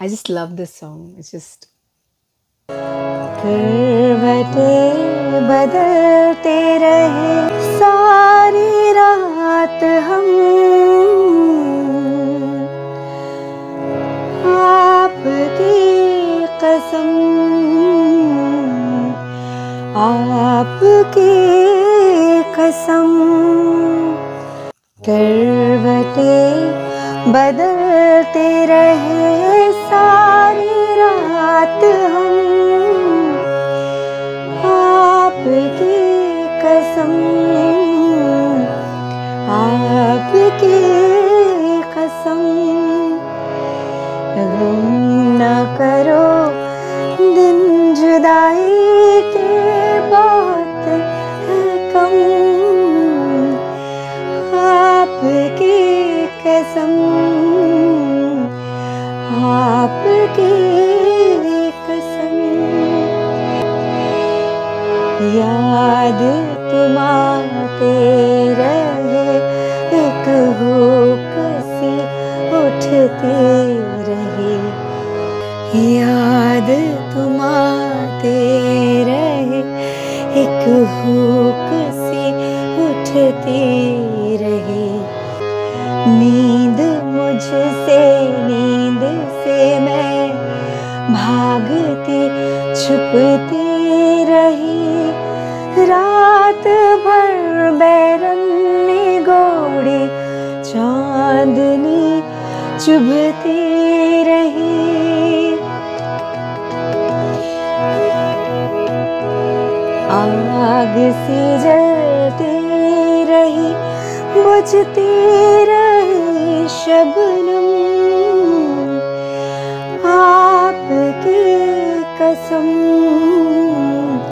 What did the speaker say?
I just love this song. It's just करवटे बदलते रहे सारी रात हम आपकी कसम आपकी कसम बदलते रहे सारी रात हम। आपकी कसम आपकी कसम। आपकी कसम याद तुम आते रहे, एक भूख सी उठती रहे। याद तुम आते रहे, एक भूख सी उठती रहे। नींद मुझसे छुपती रही। रात भर बैरनी गोड़ी, चांदनी चुभती रही। आग सी जलती रही, बुझती रही शबनम।